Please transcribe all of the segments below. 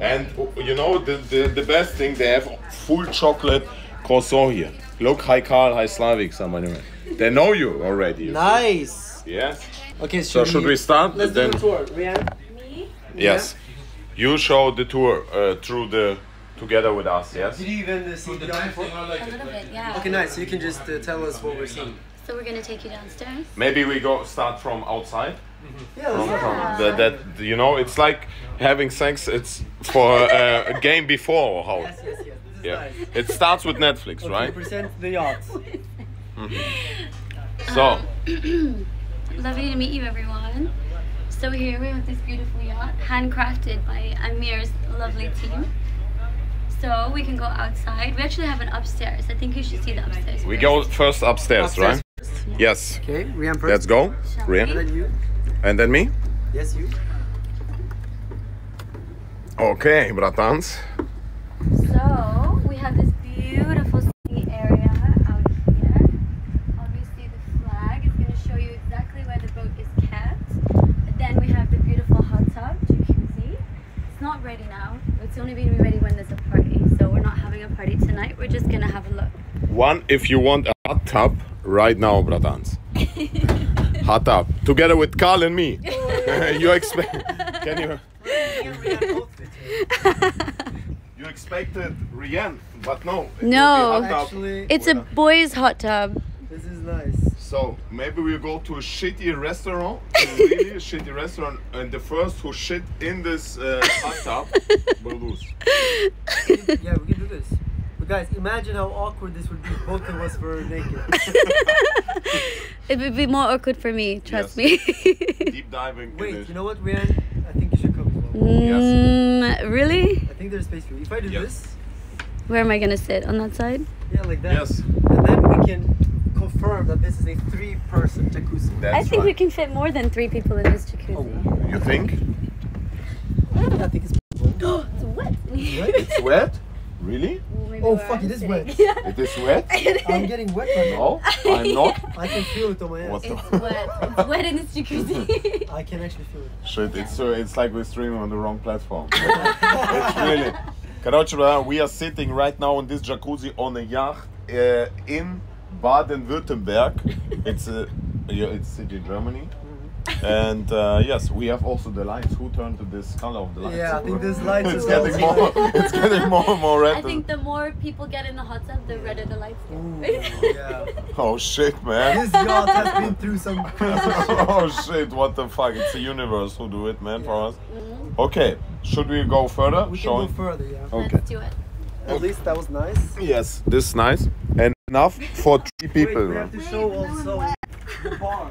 And you know the, the, the best thing they have full chocolate croissant here. Look, hi Carl, hi Slavik, somebody. They know you already. you see. Nice. Yes. Okay, So should we start? Let's then do the tour. Rihanna? Me? yes, you show the tour uh, through the together with us. Yes. Did you even uh, see the yacht before? A little bit, yeah. Okay, nice. So you can just uh, tell us what we're seeing. So we're gonna take you downstairs. Maybe we go start from outside. Yeah, From, let's from that you know, it's like having sex. It's for uh, a game before or how? Yes, yes, yes. This is Yeah. nice. It starts with Netflix, Okay, right? present the yacht. So Lovely to meet you, everyone. So here we have this beautiful yacht, handcrafted by Amir's lovely team. So we can go outside. We actually have an upstairs. I think you should see the upstairs. we first. go first upstairs, right? Yes. Okay, Rihanna first. Let's go. Shall Rian. And then you. And then me. Yes, you. Okay, bratans. So we have this beautiful sitting area out here. Obviously the flag is going to show you exactly where the boat is kept. And then we have the beautiful hot tub, jacuzzi. It's not ready now. It's only going to be ready when there's a party. So we're not having a party tonight. We're just going to have a look. One, if you want a hot tub right now, bratans. hot tub together with Carl and me. you expect? Can you? You expected Rian, but no. it No. Actually, It's a boys' hot tub. this is nice. So maybe we'll go to a shitty restaurant, a really shitty restaurant, and the first who shit in this uh, hot tub will lose. Yeah, we can do this. But guys, imagine how awkward this would be if both of us were naked. It would be more awkward for me, trust Yes. me. Deep diving Wait, it. you know what, Rihanna? I think you should come as well. mm, really? I think there's space for you. If I do Yeah. this, Where am I going to sit? On that side? yeah, like that. Yes, And then we can confirm that this is a three-person jacuzzi. that's I think we can fit more than three people in this jacuzzi. You think? I think it's possible. it's wet. It's wet? Really? Maybe Oh, where fuck, I'm it is sitting. wet. Yeah. It is wet? I'm getting wet right now. No, I'm not. I can feel it on my What ass. the? It's wet. It's wet in this jacuzzi. I can actually feel it. Shit, it's uh, it's like we're streaming on the wrong platform. it's really. Короче, brother, we are sitting right now in this jacuzzi on a yacht uh, in Baden-Württemberg. It's a yeah, it's a city in Germany. And uh, yes, we have also the lights. Who turned to this color of the lights? Yeah, I think this lights it's is getting also- more. It's getting more and more red. I think the more people get in the hot tub, the redder the lights Ooh, get. yeah. oh shit, man. This yacht has been through some oh shit! What the fuck? It's the universe who do it, man, for us. Okay, should we go further? We can go further, yeah. Okay. Let's do it. At least that was nice. Yes, this is nice and enough for three people. Wait, we have to show also the bar.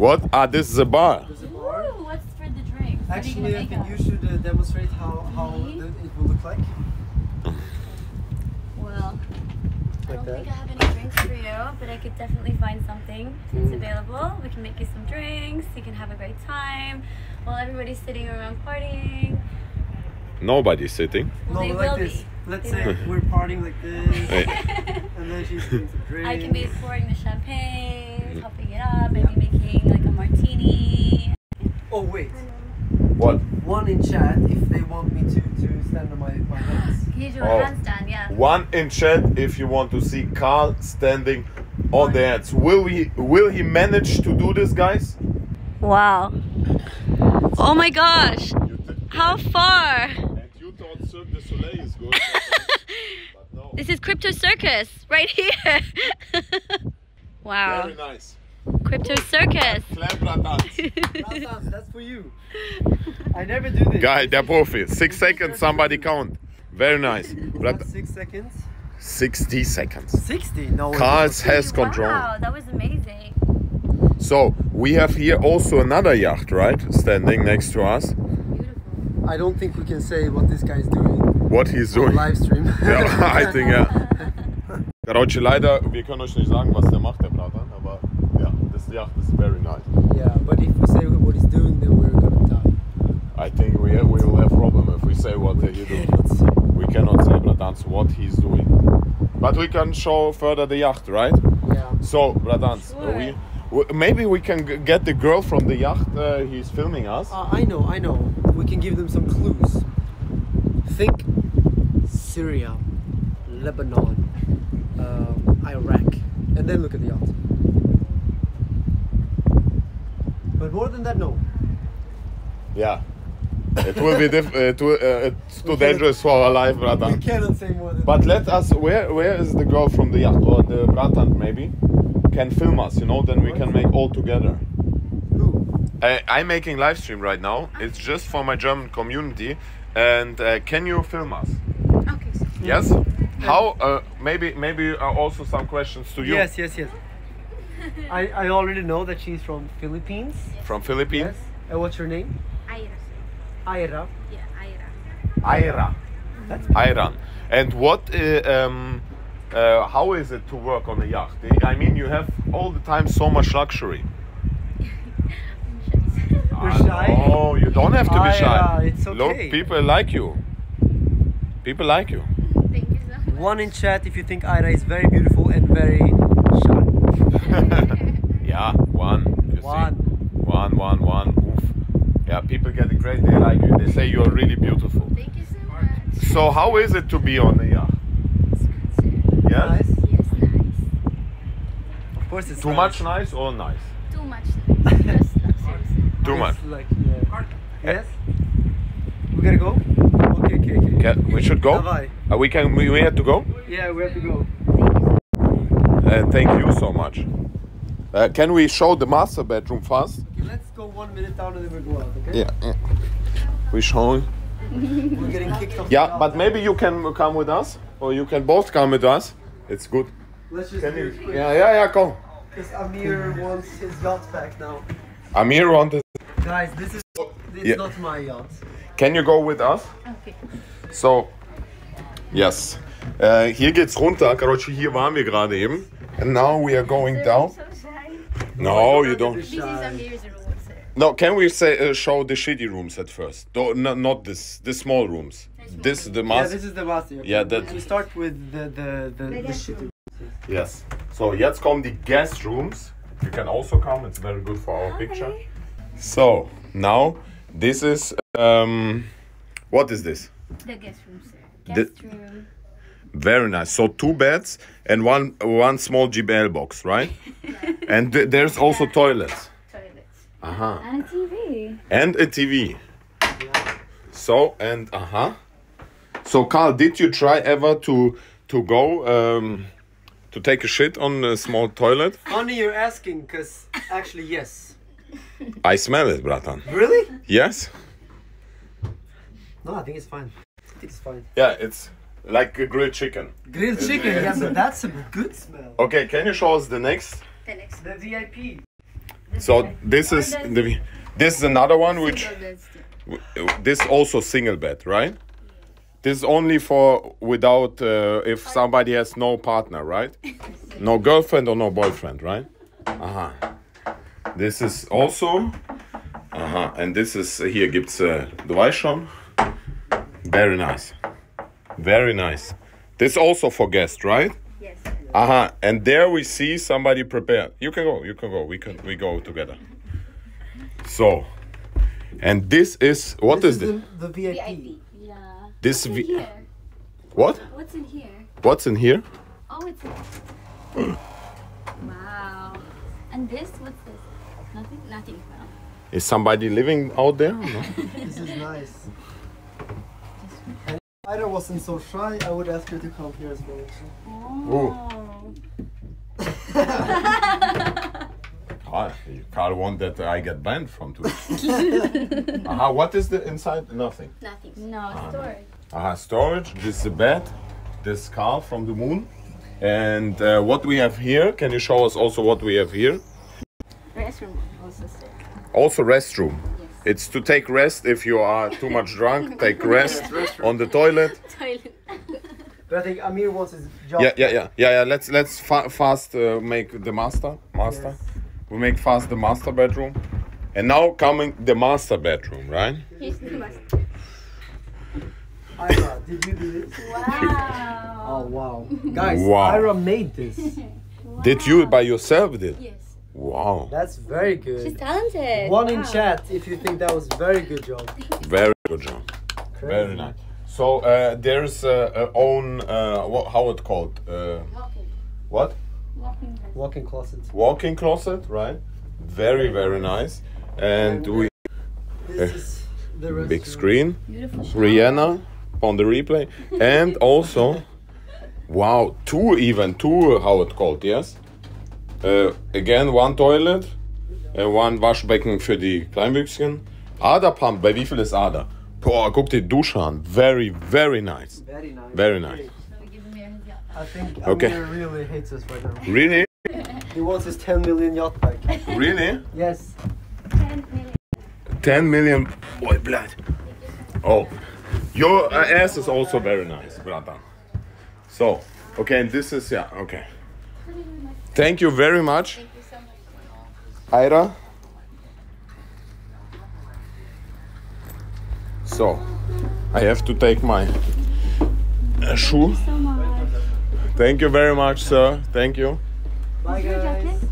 What? Ah, this is a bar. There's a bar. Ooh, what's for the drinks? What are you Actually, I think you should uh, demonstrate how, how the, it will look like. Well, I don't that? think I have any drinks for you, but I could definitely find something that's Mm. available. We can make you some drinks. You can have a great time while everybody's sitting around partying. Nobody's sitting. Well, no, they like will this. be. Let's They say will we're partying like this, and then she's doing some drinks. I can be pouring the champagne, topping it up, maybe making like a martini. Oh wait, What? one in chat if they want me to to stand on my my legs. Can you do a Oh. handstand? Yeah. One in chat if you want to see Carl standing on the ends. Will he? Will he manage to do this, guys? Wow. Oh my gosh. How far? And you thought Cirque du Soleil is good, no. This is Crypto Circus right here. wow. Very nice. Crypto Circus. Clap, bratans. That's, that's for you. I never do this. Guy, der Profi. Six seconds, somebody count. Very nice. Brat- What, six seconds? 60 seconds. 60? No. Carl's has control. Wow, that was amazing. So we have here also another yacht, right? Standing next to us. Beautiful. I don't think we can say what this guy is doing What he's on doing. live stream. Ja, I think, ja. Korоче, leider, wir können euch nicht sagen, was der macht, der Bratan, aber ja, this yacht is very nice. yeah, but if we say what he's doing, then we're gonna die. I think we, we will have problem if we say what he do. We cannot say, Bratans, what he's doing. But we can show further the yacht, right? Yeah. So, Bratans, Sure. we, we, maybe we can get the girl from the yacht, uh, he's filming us. Uh, I know, I know. We can give them some clues. think Syria, Lebanon, um, Iraq, and then look at the yacht. But more than that, no. Yeah. It will be diff- uh, too, uh, it's too dangerous for our life, brother. We cannot say more than But let us. Where where is the girl from the yacht or the bratan maybe? Can film us, you know? Then we can make all together. Who? I, I'm making live stream right now. It's just for my German community. And uh, can you film us? Okay, so Yes. How? Uh, maybe maybe uh, also some questions to you Yes, yes, yes. I, I already know that she's from Philippines. from Philippines. Yes. And what's her name? Aira. Aira. Yeah, Aira. Aira. That's Iran. And what? Uh, um, uh, how is it to work on a yacht? I mean, you have all the time so much luxury. You're shy? Oh, you don't have to be shy. Ira, it's Look, people like you. People like you. Thank you so much. One in chat if you think Aira is very beautiful and very shy. yeah, one. You One. See? One, one, one. Oof. Yeah, people get it great. They like you. They say you're really beautiful. Thank you so much. So, how is it to be on the yacht? It's good, sir. Yeah. Nice. Yes, nice. Of course it's Too nice. much nice or nice? Too much nice. Just luxurious. Too much. Like, yeah. Yes? We gotta go? Okay, okay, okay. Can, we should go. Davai. Uh, we can. We, we have to go. Yeah, we have to go. Uh, thank you so much. Uh, can we show the master bedroom first? Okay, let's go one minute down and then we go out, okay? Yeah. yeah. We show. We're getting kicked off. the Yeah, yacht. but maybe you can come with us, or you can both come with us. It's good. Let's just Can do you? it quick. Yeah, yeah, yeah. Come. Because Amir wants his yacht back now. Amir wanted. Guys, this is it's Yeah. not my yacht. Can you go with us? Okay. So, yes. Äh, hier geht's runter. Короче, hier waren wir gerade eben. And now we are going down. So shy. No, you don't. This is Amir's. No, can we say uh, show the shitty rooms at first? No, no, not this. The small rooms. This is the Yeah, this is the master. yacht. Yeah, that- We start with the the the, the, guest shit. room. Yes. So jetzt kommen die guest rooms. You can also come. It's very good for our picture. So now this is um, what is this? The guest room, sir. The- Guest room. Very nice. So two beds and one one small GBL box, right? and th- there's also toilets. Toilets. Uh huh. And a TV. And a TV. Yeah. So and uh huh. So Carl, did you try ever to to go um, to take a shit on a small toilet? Funny you're asking, cause actually yes. I smell it, bratan. Really? Yes. No, I think it's fine. I think it's fine. Yeah, it's like a grilled chicken. Grilled chicken, yeah, but that's a good smell. Okay, can you show us the next? The next. The VIP. So this is the this is another one which Single beds, too. this also single bed, right? This is only for without uh, if somebody has no partner, right? No girlfriend or no boyfriend, right? Uh huh. This is also. Uh huh. And this is here gibt's uh, du schon. Very nice. Very nice. This also for guests, right? Yes. Uh huh. And there we see somebody prepared. You can go. You can go. We can. We go together. So, and this is what is this? The, the VIP. VIP. Yeah. This What's in here? What? What's in here? What's in here? Oh, it's. wow. And this? What's this? Nothing. Nothing. Well, Is somebody living out there? No? This is nice. And if Ida wasn't so shy, I would ask her to come here as well. Oh. Carl, Carl want that I get banned from today. Aha, uh-huh, what is the inside? Nothing. Nothing. No uh-huh. storage. Aha, storage. This is the bed. This car from the moon. And uh, what we have here, can you show us also what we have here? Restroom also. Also restroom. It's to take rest if you are too much drunk. Take rest on the toilet. Toilet. But I think Amir wants his job. Yeah, yeah, yeah, yeah, yeah. Let's let's fa- fast uh, make the master. Master. We make fast the master bedroom. And now coming the master bedroom, right? Here's the master. Ira, did you do this? Wow. Oh Wow. wow. Guys, Wow. Ira made this. Did you by yourself did? Yes. Wow. That's very good. She's talented. One in chat if you think that was very good job. Very good job. Crazy. Very nice. So uh, there's uh, a own uh, what, how it called? Uh, Walking. what? Walking. desk. Closet. Walk-in closet, right? Very very nice. And we This is the Eh, big screen. Beautiful. Rihanna on the replay, and also, wow, two even two. How it called? Yes. Uh, again, one toilet, uh, one Waschbecken für die Kleinwüchsigen. Ada Pump. Bei wie viel ist Ada? Boah, guck dir die Dusche an. Very, very nice. Very nice. Very nice. So we give him here his yacht. I think Okay. Really hates us right now. Really? He wants his 10 million yacht back. Really? Yes. 10 million. 10 million. Oi, blood. Oh, your uh, ass is also very nice, brother. So, okay, and this is, yeah, okay. Thank you very much. Thank you so much. Ira. So, I have to take my uh, shoe. So much. Thank you very much, sir. Thank you. Bye, Is this your guys. jacket?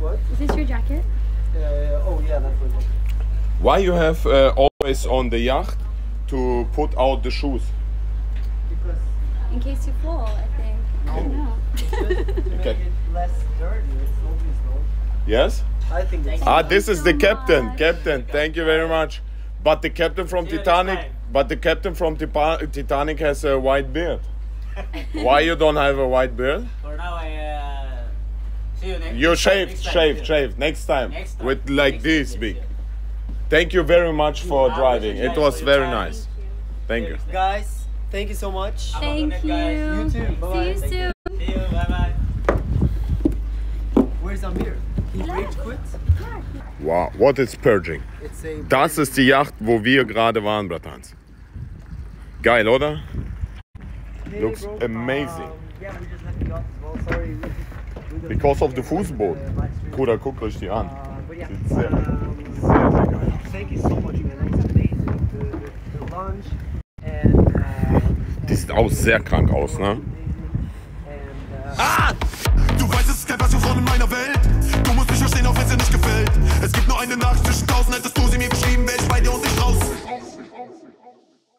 What? Is this your jacket? Uh, oh, yeah, that's what Why you have uh, always on the yacht to put out the shoes? Because In case you fall, I think. I don't know. Okay. Make it less dirty, it's obvious, no? Yes? I think it's Ah, this is the so captain. much. Captain, thank you very much. But the captain from See Titanic, but the captain from Tipa- Titanic has a white beard. Why you don't have a white beard? For now, I uh, see you next. You next shaved, next time, shaved, shaved. Next time, Next time. with like Next this time, big. yes, Thank you very much for driving. It was very time. nice. Thank you. Guys, thank you so much. Thank good you. night, guys. You too. See you Bye-bye. Thank soon. See you. Bye Wow, what is purging? Das ist die Yacht, wo wir gerade waren, Bratans. Geil, oder? Hey, looks bro. amazing. Um, yeah, we just left the yacht as well. Sorry. we- we didn't Because of the live stream. Bruder, guckt euch die an. Uh, yeah, Sieht sehr, um, sehr, sehr geil. thank you so much, man. Amazing. The, the, the lunch and. Uh, Die sieht auch sehr krank aus, ne? And, uh, Du weißt, es ist kein Passion in meiner Welt. Auch wenn es dir nicht gefällt. Es gibt nur eine Nachricht zwischen tausend, hättest du sie mir geschrieben, wär ich bei dir und nicht draußen.